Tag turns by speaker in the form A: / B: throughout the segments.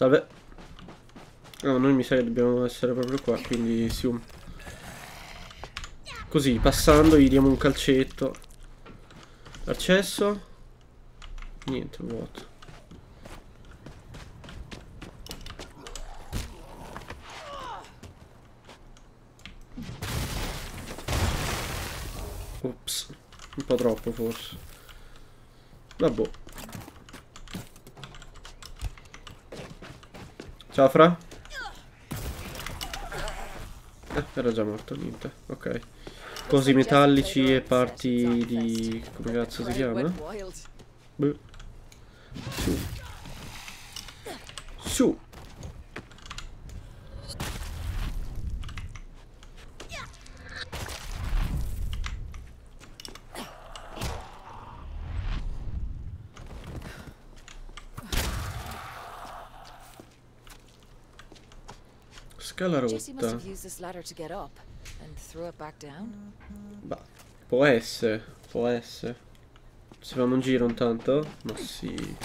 A: Salve. No, noi mi sa che dobbiamo essere proprio qua, quindi sium. Così, passando gli diamo un calcetto. Accesso. Niente, vuoto. Ops, un po' troppo forse. Vabbè. Ciao Fra. Eh, era già morto, niente. Ok. Cosi metallici e parti di... come cazzo si chiama? Beh. Su. Su. Scala
B: Jesse must
A: rotta.
B: have used this ladder to get up and threw it back down.
A: Bah, può essere, può essere. Si fanno un giro intanto? Ma sì.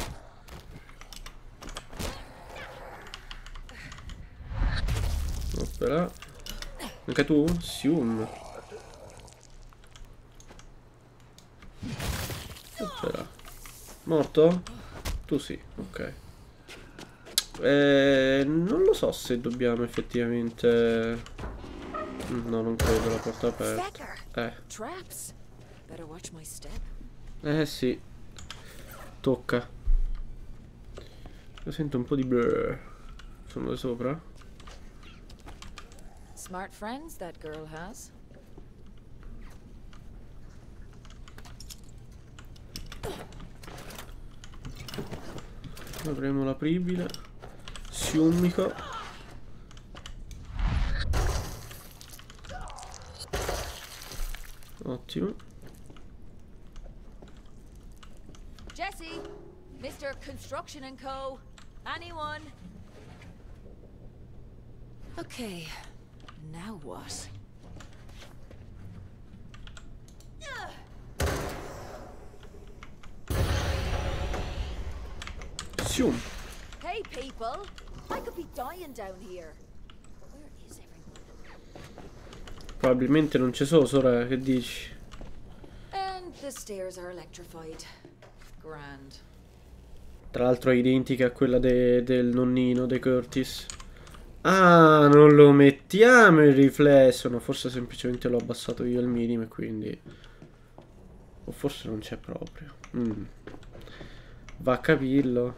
A: Opera. Anche tu? Sium. Opera. Morto? Tu sì, ok. Eh, non lo so se dobbiamo effettivamente... No, non credo, la porta aperta. Eh. Eh sì. Tocca. Io sento un po' di blur. Sono da sopra?
B: Smart friends that girl has.
A: Apriamo l'apribile. Siummico. Ottimo.
B: Jesse! Mr. Construction and Co. Anyone? Okay, now what?
A: Sium.
B: Hey people!
A: Probabilmente non ci sono, Sora, che dici?
B: And the stairs are electrified. Grand.
A: Tra l'altro è identica a quella de- del nonnino, De Curtis. Ah, non lo mettiamo il riflesso. No, forse semplicemente l'ho abbassato io al minimo e quindi... O forse non c'è proprio. Mm. Va a capirlo.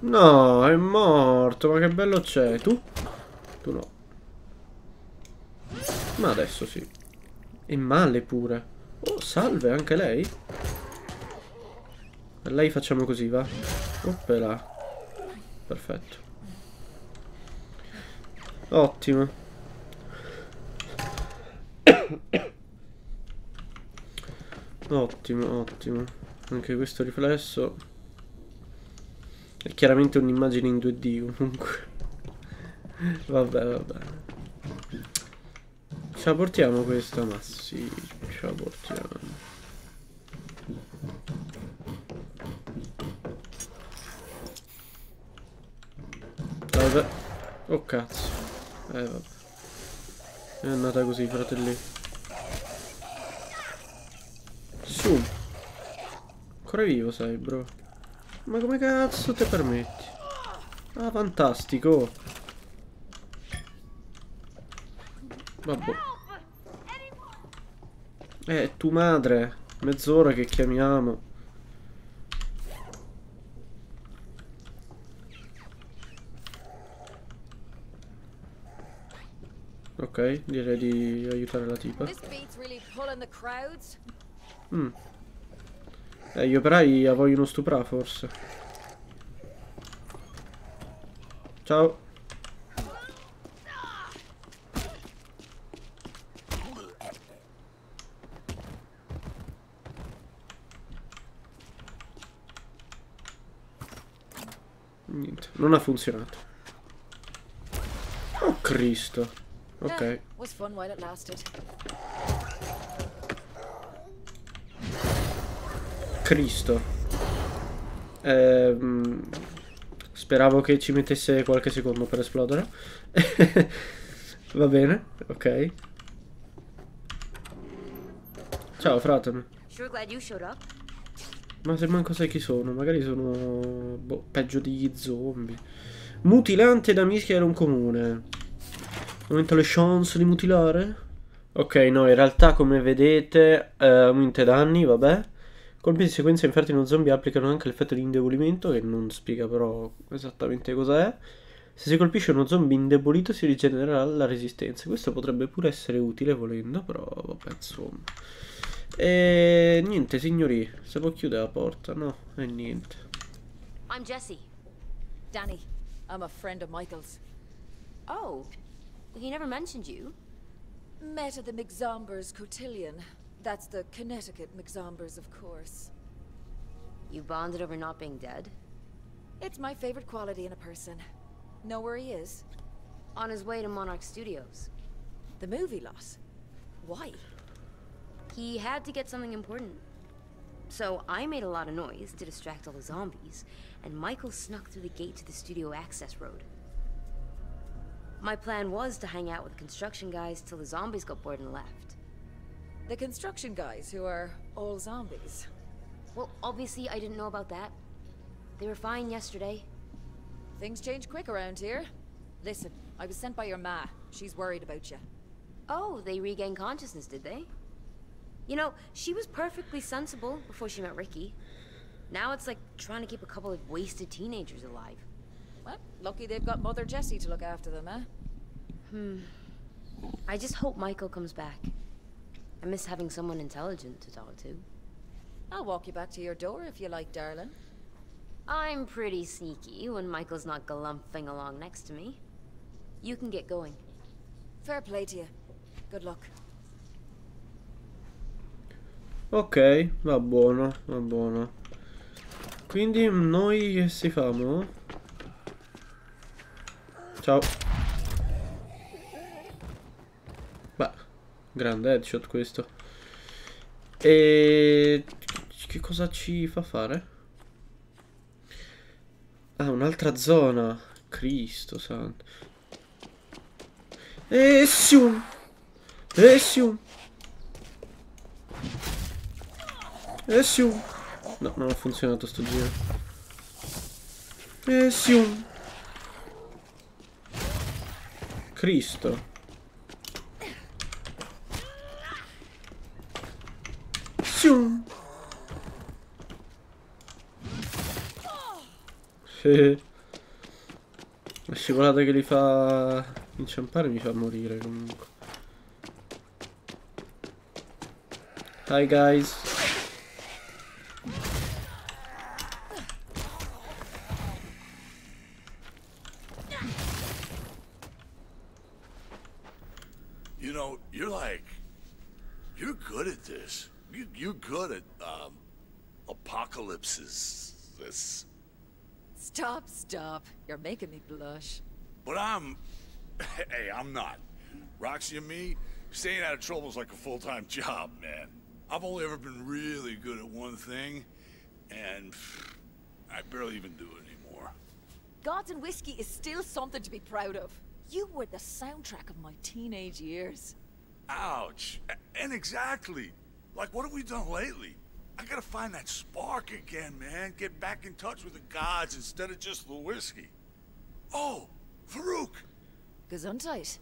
A: No, è morto. Ma che bello c'è. Tu? Tu no. Ma adesso sì. E male pure. Oh, salve, anche lei? A lei facciamo così, va? Oppela. Perfetto. Ottimo. Ottimo, ottimo. Anche questo riflesso è chiaramente un'immagine in 2D comunque. Vabbè, vabbè. Ce la portiamo questa? Ma sì, ce la portiamo. Vabbè. Oh cazzo. Eh vabbè. È andata così, fratelli. Su. Ancora vivo sei, bro. Ma come cazzo ti permetti? Ah, fantastico. Vabbè. Eh, tu madre. Mezz'ora che chiamiamo. Ok, direi di aiutare la tipa. Mm. Eh, gli operai vogliono stuprare forse. Ciao. Niente, non ha funzionato. Oh Cristo. Ok. Cristo. Ehm, speravo che ci mettesse qualche secondo per esplodere. Va bene, ok. Ciao,
C: up.
A: Ma se manco sai chi sono, magari sono boh, peggio degli zombie. Mutilante da mischiare un comune. Aumenta le chance di mutilare? Ok, no, in realtà come vedete eh, aumenta i danni, vabbè. Colpi di sequenza inferti in uno zombie applicano anche l'effetto di indebolimento, che non spiega però esattamente cos'è. Se si colpisce uno zombie indebolito si rigenererà la resistenza. Questo potrebbe pure essere utile volendo, però vabbè, insomma. E niente, signori, se può chiudere la porta, no, e niente.
C: I'm Jesse.
B: Danny, I'm a friend of Michael's.
C: Oh, he never mentioned you.
B: Met at the McZombers Cotillion. That's the Connecticut McZombers, of course.
C: You bonded over not being dead?
B: It's my favorite quality in a person. Know where he is?
C: On his way to Monarch Studios.
B: The movie lot. Why?
C: He had to get something important. So I made a lot of noise to distract all the zombies, and Michael snuck through the gate to the studio access road. My plan was to hang out with the construction guys till the zombies got bored and left.
B: The construction guys who are all zombies.
C: Well, obviously I didn't know about that. They were fine yesterday.
B: Things change quick around here. Listen, I was sent by your ma. She's worried about you.
C: Oh, they regained consciousness, did they? You know, she was perfectly sensible before she met Ricky. Now it's like trying to keep a couple of wasted teenagers alive.
B: Well, lucky they've got Mother Jessie to look after them, eh?
C: Hmm. I just hope Michael comes back. I miss having someone intelligent to talk to.
B: I'll walk you back to your door if you like, darling.
C: I'm pretty sneaky when Michael's not galumphing along next to me. You can get going.
B: Fair play to you. Good luck.
A: Ok, va buono, va buono. Quindi noi che si famo? Ciao. Grande headshot questo. E che cosa ci fa fare? Ah, un'altra zona. Cristo santo. E sium. E sium. E sium. No, non ha funzionato sto giro. E sium. Cristo. Sium. La scivolata che li fa inciampare mi fa morire comunque. Hi guys.
D: Apocalypses. This,
B: Stop, stop. You're making me blush.
D: but I'm, hey, I'm not. Roxy and me, staying out of trouble is like a full-time job, man. I've only ever been really good at one thing, and I barely even do it anymore.
B: Gods and whiskey is still something to be proud of. You were the soundtrack of my teenage years.
D: Ouch. And exactly. Like, what have we done lately? I gotta find that spark again, man. Get back in touch with the gods instead of just the whiskey. Oh, Farouk.
B: Gesundheit.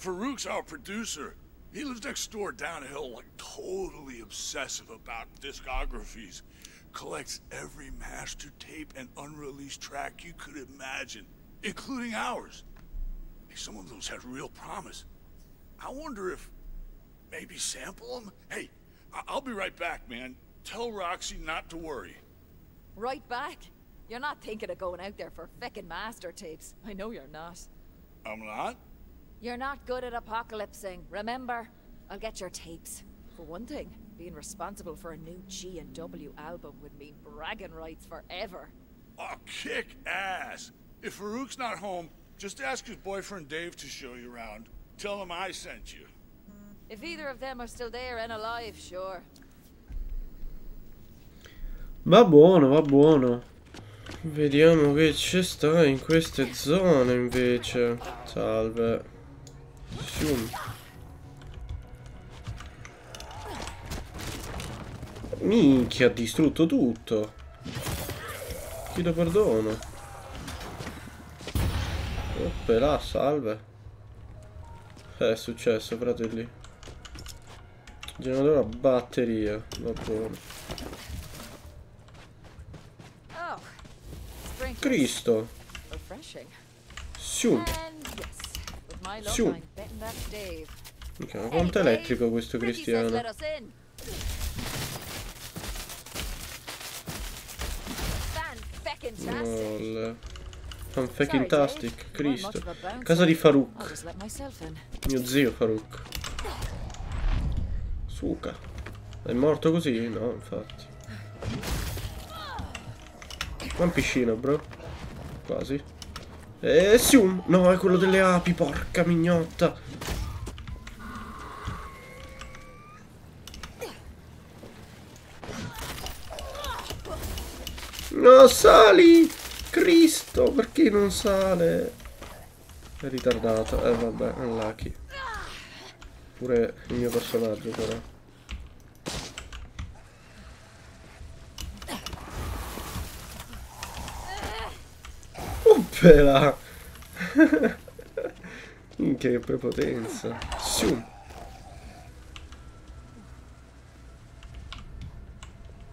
D: Farouk's our producer. He lives next door down the hill, like totally obsessive about discographies. Collects every master tape and unreleased track you could imagine, including ours. Hey, some of those had real promise. I wonder if maybe sample them? Hey, I- I'll be right back, man. Tell Roxy not to worry.
B: Right back. You're not thinking of going out there for feckin' master tapes. I know you're not.
D: I'm not?
B: You're not good at apocalypsing, remember? I'll get your tapes. For one thing, being responsible for a new G&W album would mean bragging rights forever.
D: Oh, kick ass. If Farouk's not home, just ask his boyfriend Dave to show you around. Tell him I sent you.
B: If either of them are still there and alive, sure.
A: Va buono, va buono. Vediamo che ci sta in queste zone invece. Salve. Shum. Minchia, ha distrutto tutto. Chiedo perdono. Oppela, salve. Che è successo, fratelli? Generatore a batteria. Va buono.
B: Oh, sprinkles.
A: Cristo.
B: Refreshing.
A: Shum.
B: And yes, with my luck,
A: Shoo.
B: I'm betting that's Dave.
A: Minchia, ma quanto è elettrico questo cristiano? Lol. Fan fucking tastic, Cristo. Casa di Farouk. Mio zio Farouk. Suca. È morto così? No, infatti. In piscina, bro. Quasi. E Sium! No, è quello delle api, porca mignotta. No, sali! Cristo, perché non sale? È ritardato. Eh vabbè, è lucky. Pure il mio personaggio però. Minchia che prepotenza. Sium.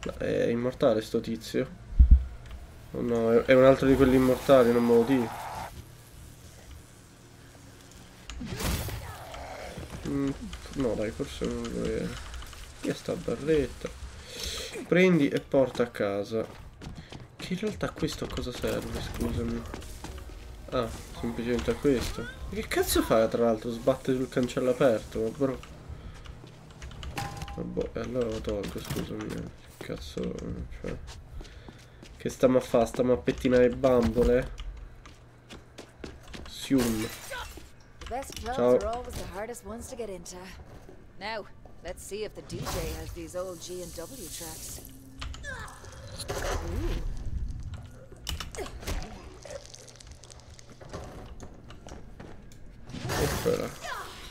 A: Ma è immortale sto tizio. Oh no, è, un altro di quelli immortali, non me lo dico. Mm, no dai, forse non lo è. Chi è sta barretta? Prendi e porta a casa. Che in realtà questo a cosa serve, scusami. Ah, semplicemente a questo. Che cazzo fa tra l'altro? Sbatte sul cancello aperto, ma bro. Vabbè, e allora lo tolgo, scusami. Che cazzo, cioè... Che stiamo a fare? Stiamo a pettinare bambole? Sium. Ciao.
B: Now, let's see if the DJ has these old G and W tracks. Ooh.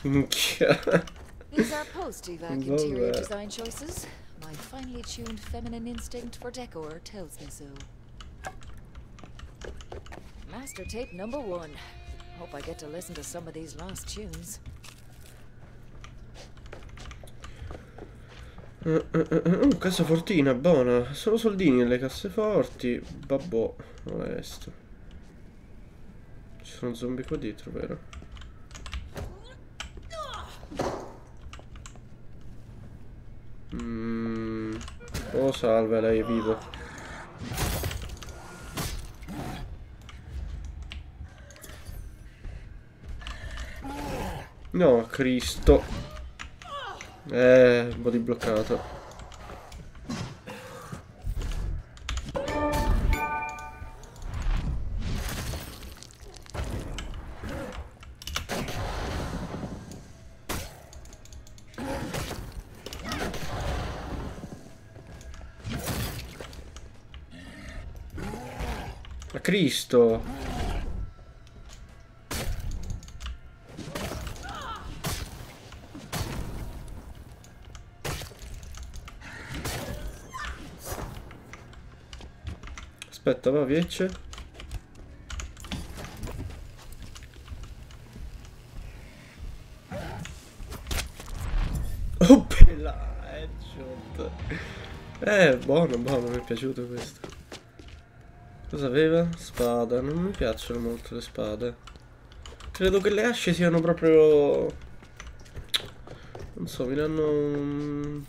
A: Minchia.
B: These are post-evac interior design choices. My finely tuned feminine instinct for decor tells me so. Master tape number one. Hope I get to listen to some of these lost tunes.
A: Uh, uh, uh, cassafortina, buona. Solo soldini nelle casseforti. Babbo, onesto. Ci sono zombie qua dietro, vero? Mm. Oh, salve, lei è vivo. No, Cristo. Eh, body bloccato. Cristo! Aspetta, va, viece. Oh, bella! Headshot! Eh, buono, buono, mi è piaciuto questo. Cosa aveva? Spada. Non mi piacciono molto le spade. Credo che le asce siano proprio... Non so, mi danno un...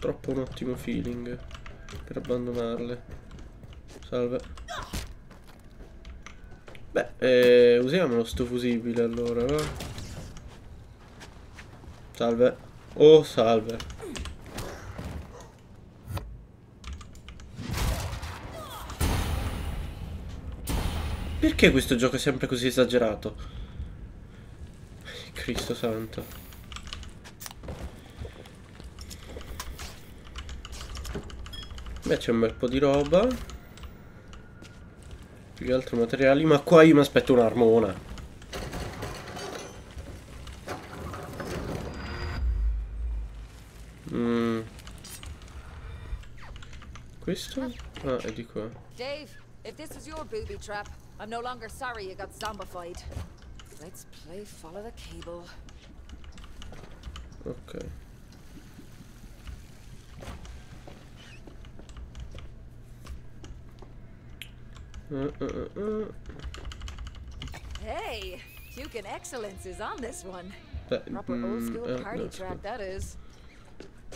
A: troppo un ottimo feeling per abbandonarle. Salve. Beh, eh, usiamolo sto fusibile allora, va? Salve. Oh, salve. Perché questo gioco è sempre così esagerato? Cristo santo. Beh, c'è un bel po' di roba. Che altro materiali, ma qua io mi aspetto un'armona. Mm. Questo? Ah, è di qua.
B: If this was your booby trap, I'm no longer sorry you got zombified. Let's play follow the cable.
A: Ok. Uh, uh, uh, uh.
B: Hey, Duke Excellence is on this one.
A: Beh,
B: Proper old
A: mm,
B: school
A: eh,
B: party track, that is.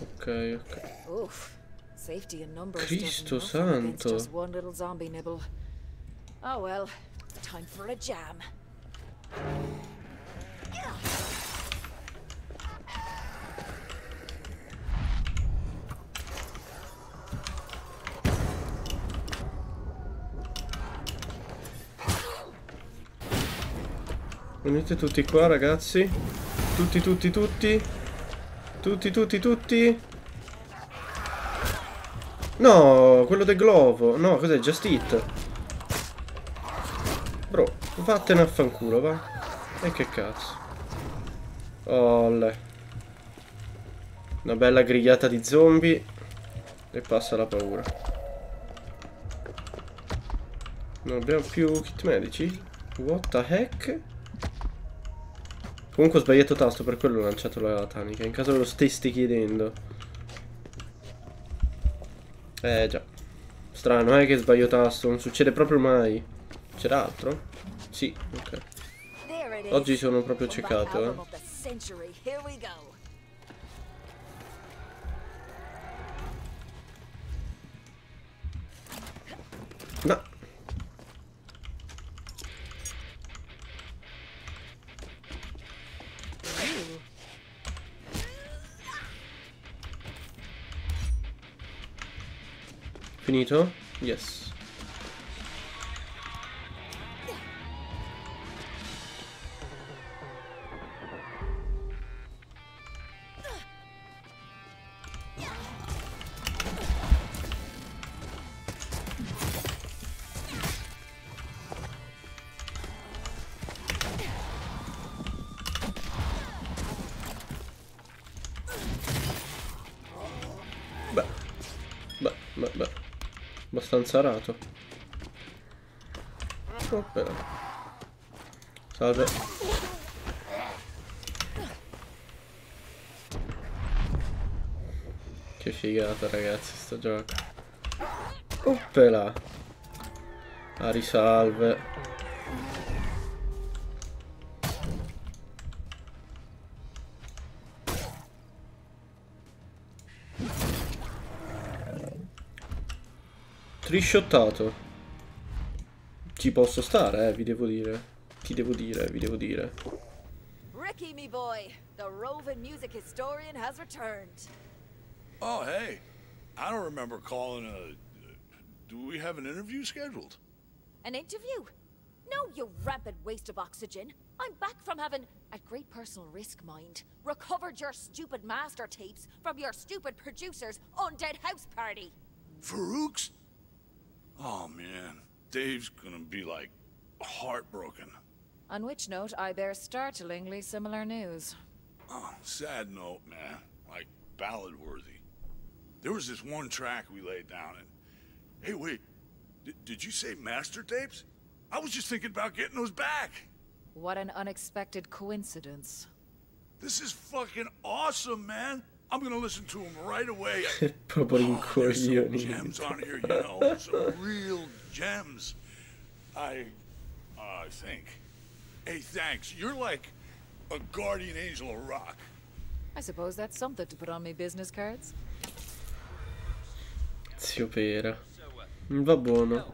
A: Ok, ok.
B: Oof.
A: Cristo santo.
B: just one little zombie nibble. Oh well, time for a jam.
A: Venite tutti qua, ragazzi. Tutti, tutti, tutti. Tutti, tutti, tutti. No, quello del globo. No, cos'è? Just Eat. Bro, vattene a fanculo, va. E che cazzo. Olle. Una bella grigliata di zombie. E passa la paura. Non abbiamo più kit medici? What the heck? Comunque ho sbagliato tasto, per quello ho lanciato la tanica. In caso lo stessi chiedendo. Eh già. Strano, eh, che sbaglio tasto. Non succede proprio mai. C'era altro? Sì, ok. Oggi sono proprio ceccato, eh. Finito? Yes. Beh. Beh, beh, beh. Abbastanza arato. Però. Salve. Che figata ragazzi sto gioco. Oppela. A risalve. Trisciottato. Ci posso stare, eh, vi devo dire. Ti devo dire, vi devo dire.
B: Ricky, me boy, the roving music historian has returned.
D: Oh, hey. I don't remember calling a. Do we have an interview scheduled?
B: An interview? No, you rampant waste of oxygen. I'm back from having, at great personal risk, mind, recovered your stupid master tapes from your stupid producer's undead house party.
D: Farouk's? Oh, man. Dave's gonna be like heartbroken.
B: On which note, I bear startlingly similar news.
D: Oh, sad note, man. Like ballad worthy. There was this one track we laid down and. Hey, wait. D did you say master tapes? I was just thinking about getting those back.
B: What an unexpected coincidence.
D: This is fucking awesome, man. I'm gonna listen to them right away.
A: Proprio
D: Oh, there's some
A: rincoglioni.
D: gems on here, you know, some real gems. I, uh, I think. Hey, thanks. You're like a guardian angel of rock.
B: I suppose that's something to put on me business cards.
A: Zio Pera. Va buono.